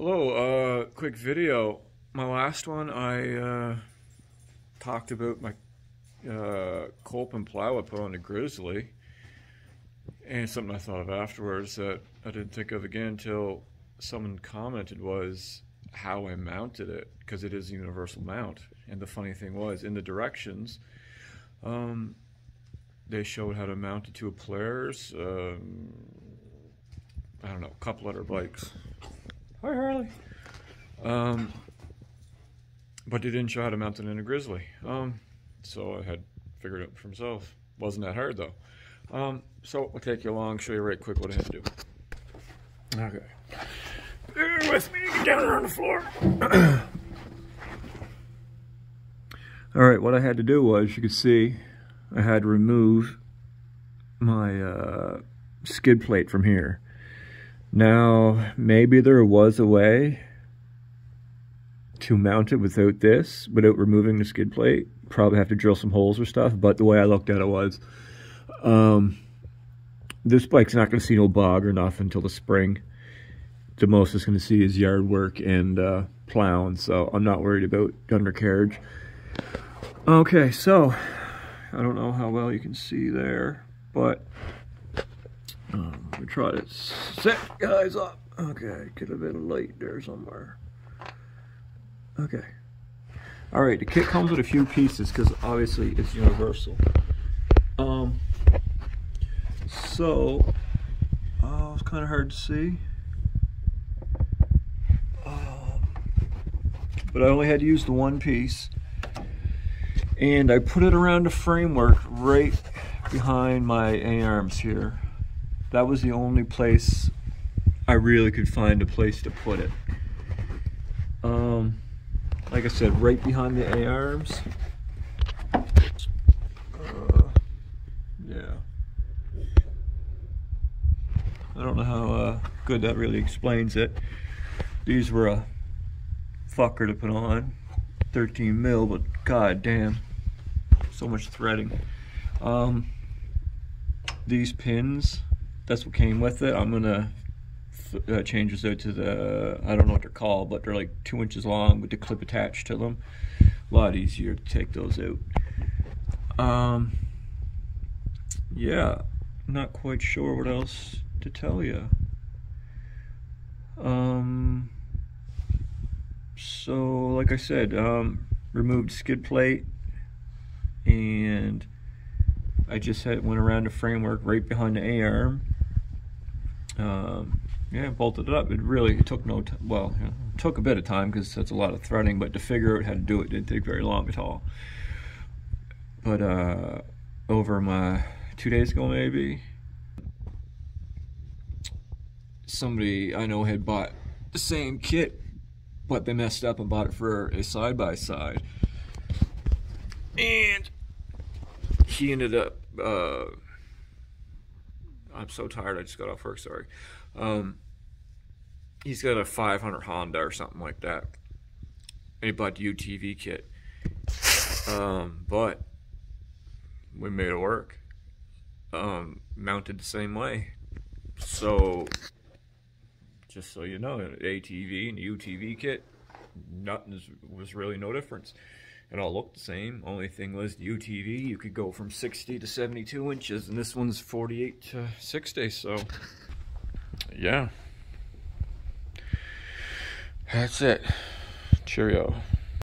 Hello, uh, quick video. My last one, I uh, talked about my uh, and plow I put on the Grizzly. And something I thought of afterwards that I didn't think of again until someone commented was how I mounted it, because it is a universal mount. And the funny thing was, in the directions, um, they showed how to mount it to a Polaris, um, I don't know, a couple other bikes. Hi, Harley. Um, but they didn't show how to mount it in a Grizzly. Um, so I had figured it out for myself. Wasn't that hard though. Um, so I'll take you along, show you right quick what I had to do. Okay. Bear with me, get down on the floor. All right, what I had to do was, you can see, I had to remove my uh, skid plate from here. Now, maybe there was a way to mount it without this, without removing the skid plate. Probably have to drill some holes or stuff, but the way I looked at it was, um, this bike's not going to see no bog or nothing until the spring. The most it's going to see is yard work and uh, plowing, so I'm not worried about undercarriage. Okay, so, I don't know how well you can see there, but um, we try to set guys up. Okay, a bit of light there somewhere. Okay. All right, the kit comes with a few pieces because obviously it's universal. Um, so, oh, it's kind of hard to see. Um, but I only had to use the one piece. And I put it around the framework right behind my A-arms here that was the only place I really could find a place to put it. Um, like I said, right behind the A-arms. Uh, yeah. I don't know how uh, good that really explains it. These were a fucker to put on. 13 mil, but god damn. So much threading. Um, these pins that's what came with it. I'm gonna uh, change this out to the, I don't know what they're called, but they're like two inches long with the clip attached to them. A lot easier to take those out. Um, yeah, not quite sure what else to tell you. Um, so like I said, um, removed skid plate and I just had went around the framework right behind the A-arm um, yeah, bolted it up. It really it took no time. Well, you know, took a bit of time because that's a lot of threading, but to figure out how to do it didn't take very long at all. But uh, over my two days ago, maybe, somebody I know had bought the same kit, but they messed up and bought it for a side by side, and he ended up. Uh, I'm so tired. I just got off work. Sorry. Um, he's got a 500 Honda or something like that. And he bought the UTV kit. Um, but we made it work. Um, mounted the same way. So, just so you know, ATV and UTV kit, nothing was really no difference it all looked the same. Only thing was the UTV, you could go from 60 to 72 inches, and this one's 48 to 60, so yeah. That's it. Cheerio.